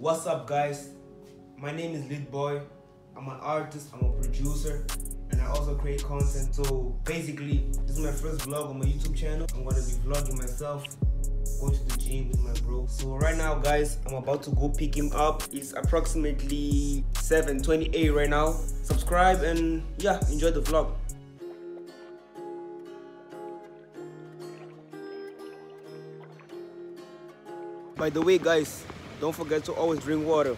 What's up, guys? My name is Lit Boy. I'm an artist, I'm a producer, and I also create content. So basically, this is my first vlog on my YouTube channel. I'm gonna be vlogging myself, going to the gym with my bro. So right now, guys, I'm about to go pick him up. It's approximately 7:28 right now. Subscribe and yeah, enjoy the vlog. By the way, guys, don't forget to always drink water.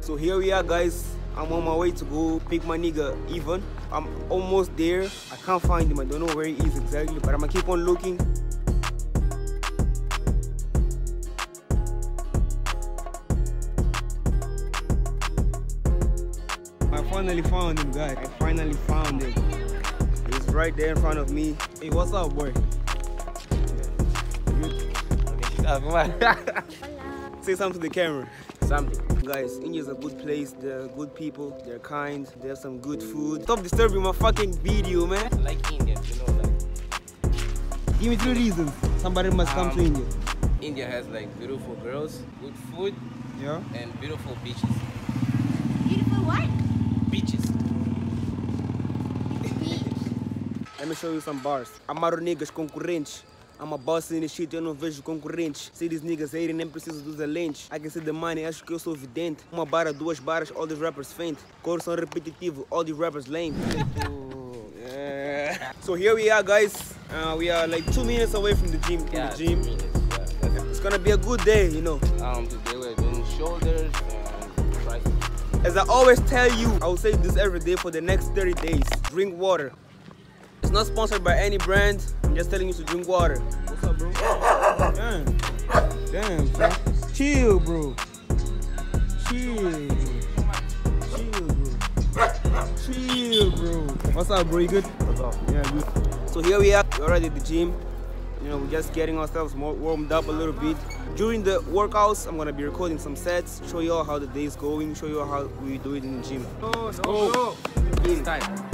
So here we are guys. I'm on my way to go pick my nigga Ivan. I'm almost there. I can't find him. I don't know where he is exactly, but I'm gonna keep on looking. I finally found him, guys. I finally found him. He's right there in front of me. Hey, what's up, boy? Say something to the camera. Something. Guys, India is a good place. They're good people. They're kind. They have some good food. Stop disturbing my fucking video, man. Like India, you know, like Give me three reasons. Somebody must come to Um, India. India has like beautiful girls, good food, Yeah. and beautiful beaches. Beautiful what? Beaches. Let me show you some bars. Amaro niggas concorrentes. I'm a boss in this shit, eu não vejo concorrentes. See these niggas hating, nem preciso dos lentes. I can see the money, acho que eu sou vidente. Uma barra, duas barras, all these rappers faint. Cores são repetitivos, all these rappers lame. yeah. So here we are, guys. Uh, we are like two minutes away from the gym. From Yeah, the gym. minutes, yeah. It's gonna be a good day, you know. Um, today we're doing shoulders and triceps. As I always tell you, I will say this every day for the next 30 days. Drink water. It's not sponsored by any brand. Just telling you to drink water. What's up, bro? Damn. Damn, bro. Chill, bro. Chill. Chill, bro. Chill, bro. What's up, bro? You good? What's up? Yeah, good. So here we are. We're already at the gym. You know, we're just getting ourselves more warmed up a little bit. During the workouts, I'm gonna be recording some sets, show you all how the day is going, show you all how we do it in the gym. Oh, no, go. no. In. Time.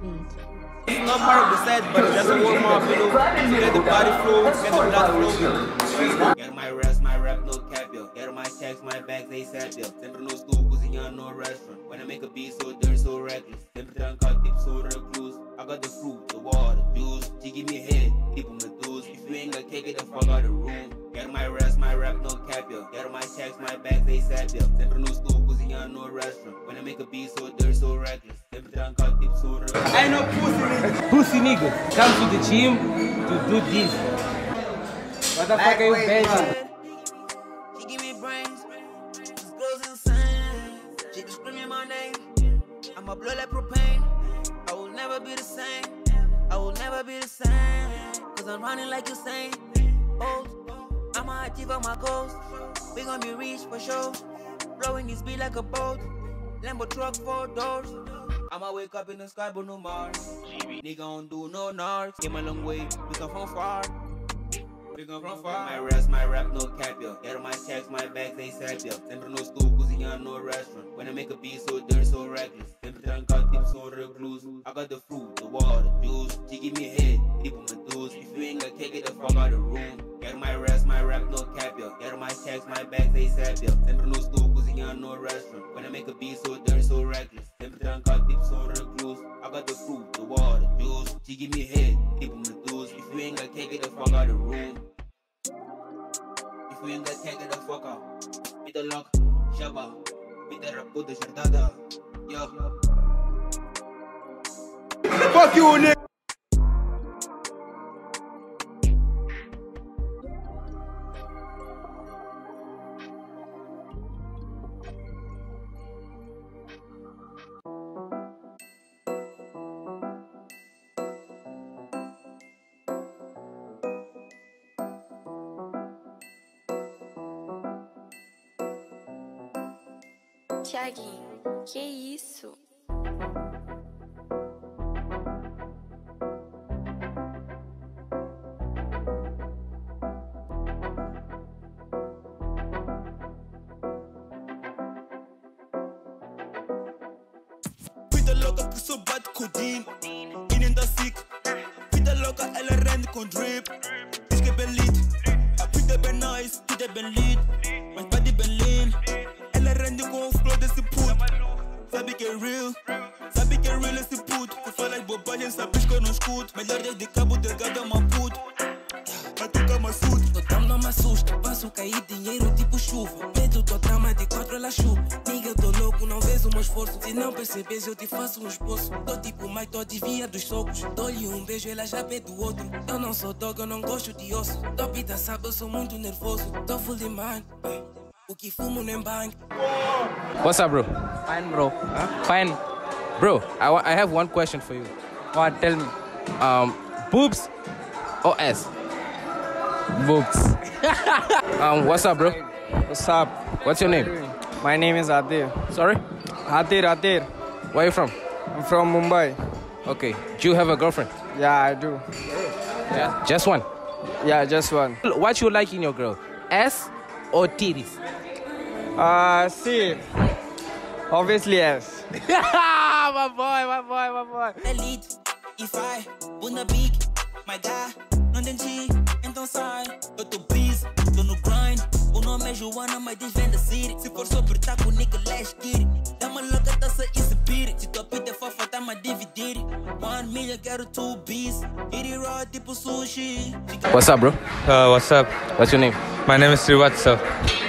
Beat. It's not part of the set, but it's just a warm up, you know, to get the body flow, get the blood flow. Get my rest, my rap, no cap, yo. Get my checks, my bags, they sap, yo. Sempre no stool, cozinhando no restaurant. When I make a beat so dirty, so reckless. Sempre trancado, tipo, so recluse. I got the fruit, the water, juice. She give me head, people me dues. If you ain't got cake, get the fuck out the room. Get my rest, my rap, no cap, yo. Get my checks, my bags, they sap, yo. Sempre no stool, cozinhando no restaurant. When I make a beat so dirty, so reckless. Sempre trancado, tipo, so recluse. I know pussy, nigga. Pussy nigga, come to the gym to do this. What the fuck are you benching? She give me brains. This girl's insane. She be screaming my name. I'ma blow like propane. I will never be the same. I will never be the same. Cause I'm running like Usain. Oh, I'ma achieve all my goals. We gon' be rich for sure. Blowing this beat like a boat. Lambo truck, four doors. I'ma wake up in the sky, but no Mars. Nigga don't do no narcs. Came a long way, we come from far. We come from far. My rest, my rap, no cap, yo. Get on my checks, my bags, they sap, yo. Sempre no stool, cozinhando no restaurant. When I make a beat so dirty, so reckless. Sempre trancado, tipo, so recluse. I got the fruit, the water, juice. She give me head, people me dues. If you ain't got cake, it, the fuck out the room. Get on my rest, my rap, no cap, yo. Get on my checks, my bags, they sap, yo. Sempre no Fuck you, nigga. Tiaguinho, que isso? Louca que só bate codeine. Menina da sick. Vida louca, ela rende com drip. Diz que é bem lit. A vida é bem nice, é bem lit. Mas body bem lean. Rende com o flow desse puto. Sabe que é real, sabe que é real esse puto. Tu falas bobagem, sabes que eu não escuto. Melhor desde cabo delgado é uma puto. Vai tocar maçudo. Tô tão não me assusta, faço cair dinheiro tipo chuva. Medo tua trama de quatro, ela chupa. Nigga, eu tô louco, não vês o meu esforço. Se não percebes, eu te faço um esboço. Tô tipo Mike, tô adivinha dos socos. Dou-lhe um beijo, ela já pede o outro. Eu não sou dog, eu não gosto de osso. Topita sabe, eu sou muito nervoso. Tô full de man. O que fumo nem bang. What's up, bro? Fine, bro. Fine. Bro, I, I have one question for you. What? Tell me. Um, boobs or ass? Books. Um, what's up, bro? What's up? What's your name? My name is Adir. Sorry? Adir, Adir. Where are you from? I'm from Mumbai. Okay. Do you have a girlfriend? Yeah, I do. Yeah. Just one. Yeah, just one. What you like in your girl? S or titties? Uh, see. Obviously, yes. my boy, my boy, my boy. Elite, if I, bunda big, my guy, não entendi, então sai. Eu tô busy, tô no grind. O nome é Joana, mas diz vem da city. Se for sobre tá com nigga, let's get it. Dá uma louca, tá se exibir. Se tua pita é fofa, tá me dividir. One million, quero two beats. Eat it raw, tipo sushi. What's up, bro? Uh, what's up? What's your name? My name is Srivatsav.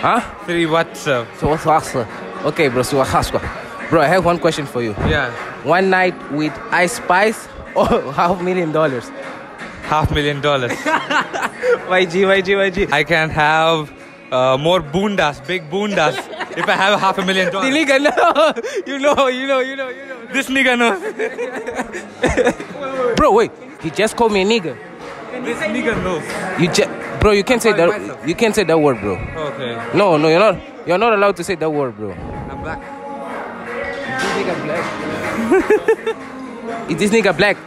Huh? Srivatsav. So what's Hasla? Okay, bro. So Hasla. Bro, I have one question for you. Yeah. One night with Ice Spice or half million dollars? Half million dollars. YG, YG, YG. I can have uh, more boondas, big boondas, if I have half a million The dollars. nigga, no. You know, you know, you know, you know. This nigga knows. Bro, wait. You just called me a nigga. This nigga knows. You just, bro. You can't say that. myself. You can't say that word, bro. Okay. No, no, you're not. You're not allowed to say that word, bro. I'm black. This nigga black. Is this nigga black?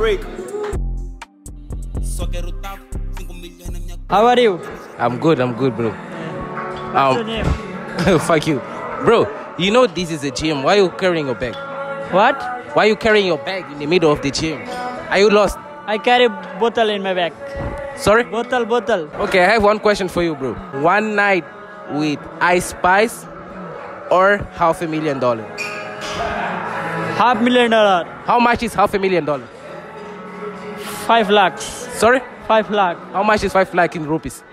Break. Só quero taco, 5 milhões na minha How are you? I'm good. I'm good, bro. What's your Um, name? fuck you, bro. You know this is a gym. Why are you carrying your bag? What? Why are you carrying your bag in the middle of the gym? Are you lost? I carry bottle in my bag. Sorry. Bottle, bottle. Okay, I have one question for you, bro. One night with Ice Spice or half a million dollar? Half million dollar. How much is half a million dollar? Five lakhs. Sorry? Five lakh. How much is five lakh in rupees?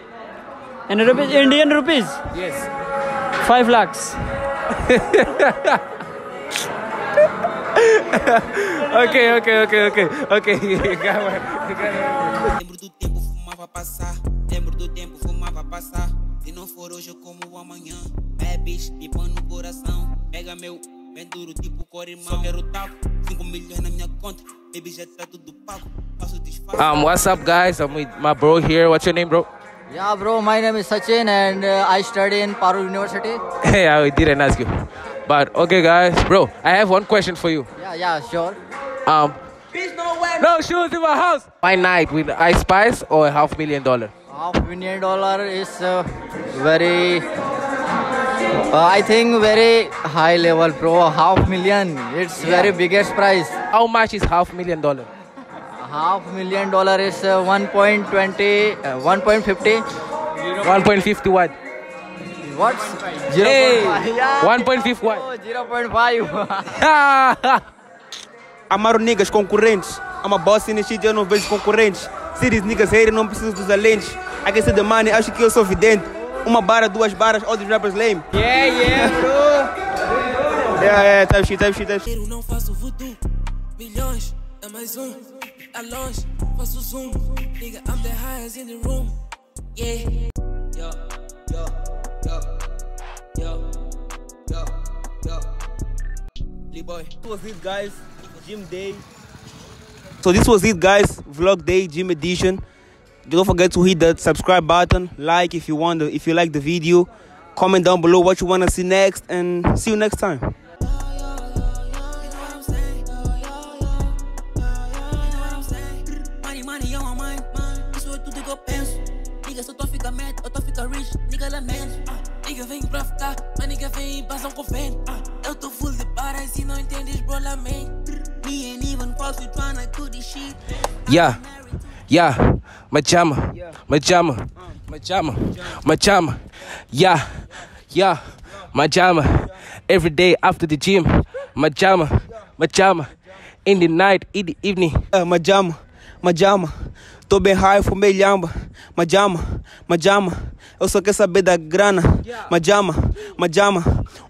And rupees, Indian rupees. Yes. Five lakhs. Okay, okay, okay, okay, okay. Got one. Lembro do tempo, fumava passar. Lembro do tempo, fumava passar. Se não for hoje, eu como amanhã. Bad bitch, limpando no coração. Pega meu, bem duro, tipo corimão. Só quero taco, 5 milhões na minha conta. Baby, já tá tudo pago. Faço disfarce. Um, what's up, guys? I'm with my bro here. What's your name, bro? Yeah, bro, my name is Sachin and uh, I study in Parul University. Hey, I didn't ask you, but okay, guys, bro. I have one question for you. Yeah, yeah, sure. Um, no shoes in my house. One night with Ice Spice or half million dollar? Half million dollar is uh, very, uh, I think very high level, bro. Half million, it's very biggest price. How much is half million dollar? Half million dollar is uh, 1.20, uh, 1.50. 1.50 what? What? Hey, 0.5. Yeah. 1.50 what? Oh, 0.5. Amaro niggas concorrentes. I'm a boss nesse shit, eu não vejo concorrentes. Se these niggas hating, não preciso dos alentes. I can see the money, acho que eu sou vidente. Uma barra, duas barras, all these rappers lame. Yeah, yeah, bro. Yeah, yeah, type shit, type shit, type shit. Eu não faço voodoo. Milhões, é mais um. Tá longe, faço zoom. Nigga, I'm the highest in the room. Yeah. Yo, yo, yo, yo, yo, yo. Lee boy. This was it, guys. Gym day. So this was it, guys. Vlog day, gym edition. don't forget to hit that subscribe button, like if you want, if you like the video, comment down below what you want to see next, and see you next time. Nigga vem pra ficar, mas nigga vem. Eu tô full de e não entendes. Me even to this shit. Yeah, yeah. Majama, Majama, Majama, Majama, yeah, yeah, Majama. Every day after the gym, Majama, Majama. In the night, in the evening, Uh, majama, majama. Tô bem high, fumei lhamba. Majama, majama. Eu só quero saber da grana. Majama, majama.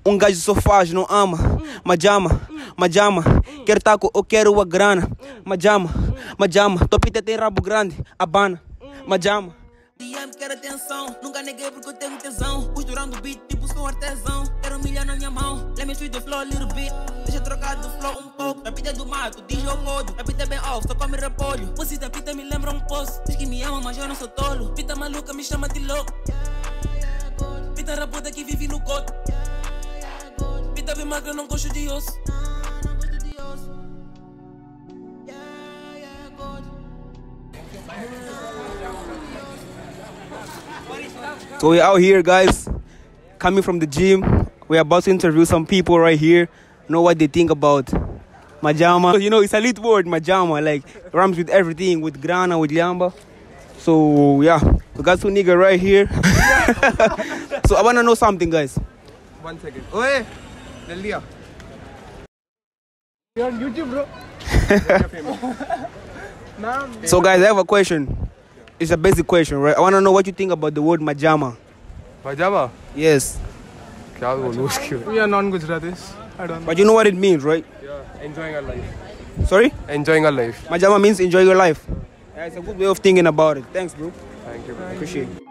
Um gajo só faz, não ama. Majama, majama. Quero taco, eu quero a grana. Majama, majama. Topita tem rabo grande, abana. Majama. DM quer atenção, nunca neguei porque eu tenho tesão. Costurando beat, tipo sou artesão. Quero milhão na minha mão, let me switch the flow a little bit. Deixa trocar do flow um pouco. Na pita do mato, diz eu modo. Na pita bem off, só come repolho. Você da pita me lembra um poço. Diz que me ama, mas eu não sou tolo. Pita maluca me chama de louco. Pita rapuda que vive no coto. Pita bem magra, não gosto de osso. So we're out here, guys, coming from the gym. We're about to interview some people right here, know what they think about Majama. You know, it's a lit word, Majama, like rhymes with everything, with grana, with yamba. So yeah, we got two nigga right here. so I wanna know something, guys. One second. Oye, Delia. You're on YouTube, bro. So guys, I have a question it's a basic question, right? I want to know what you think about the word majama. Majama? Yes. We are non-Gujaratis. I don't know. But you know what it means, right? Yeah, enjoying our life. Sorry? Enjoying our life. Majama means enjoy your life. Yeah, it's a good way of thinking about it. Thanks, bro. Thank you, bro. Appreciate it.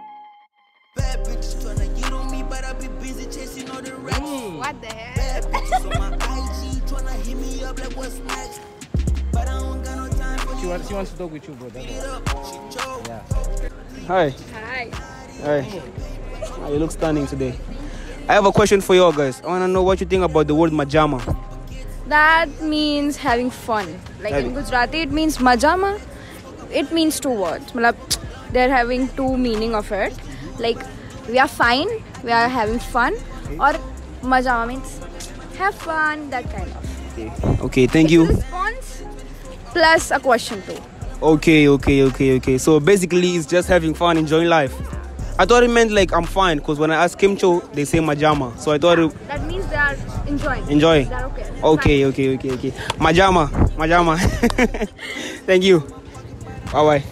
What the hell? she, wants, she wants to talk with you, bro. That's it up. She choke. Hi. Hi. Hi. Ah, you look stunning today. I have a question for y'all guys. I wanna know what you think about the word Majama. That means having fun. Like in Gujarati, it means majama. It means two words. They're having two meaning of it. Like we are fine, we are having fun, or majama means have fun. That kind of Okay, thank you. response plus a question too. Okay, okay, okay, okay. So basically, it's just having fun, enjoying life. I thought it meant like I'm fine, because when I ask Kemcho, they say Majama. So I thought it, ah, That means they are enjoying. enjoy. They're okay. Okay, okay, okay, okay. Majama, Majama. Thank you. Bye bye.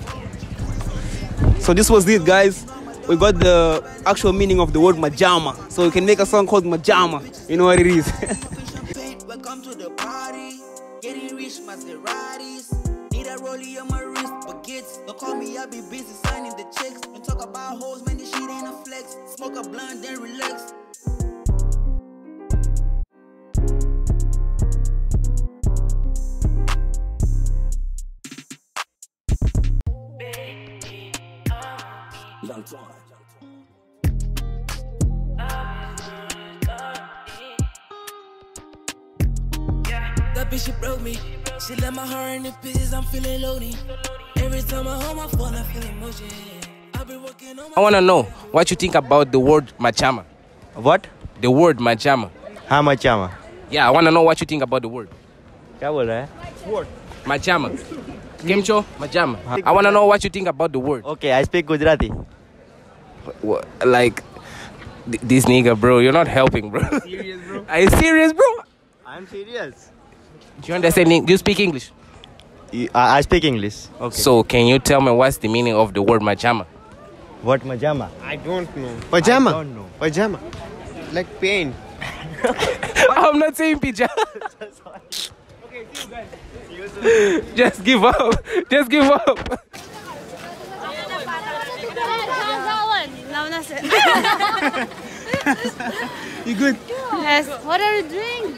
So this was it, guys. We got the actual meaning of the word Majama. So we can make a song called Majama. You know what it is. rollie on my wrist, baguettes. Don't call me, I be busy signing the checks. Don't talk about hoes, man, this shit ain't a flex. Smoke a blunt, then relax. my heart in the pieces, I'm feeling. Every time I hold my phone, I feel emotion. I want to know what you think about the word machama. What? The word machama. How machama? Yeah, I want to know what you think about the word. Eh? Word. Machama. Kemcho, machama. I want to know what you think about the word. Okay, I speak Gujarati. What, like, this nigga, bro, you're not helping, bro. Serious, bro? Are you serious, bro? I'm serious. Do you understand? Eng- Do you speak English? I, I speak English. Okay. So can you tell me what's the meaning of the word Machama? what majama? I don't know. Pajama. I Pajama. don't know. Pajama. Like pain. I'm not saying pija. Just give up. Just give up. you good? Yes. What are you doing?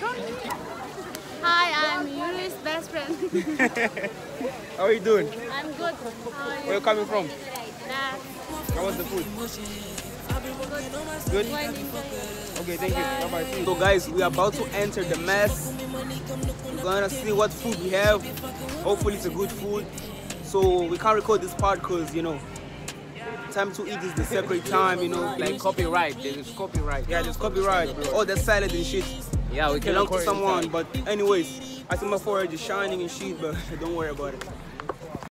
Hi, I'm Yuri's best friend. How are you doing? I'm good. How are Where you coming from? Nah. How was the food? Good? Okay, thank you. Bye-bye. So guys, we are about to enter the mess. We're gonna see what food we have. Hopefully it's a good food. So we can't record this part because, you know, time to eat is the separate time, you know. Like copyright. There's copyright. Yeah, there's copyright. All the salad and shit Yeah, we can belong to someone. But anyways, I think my forehead is shining and shit, but don't worry about it.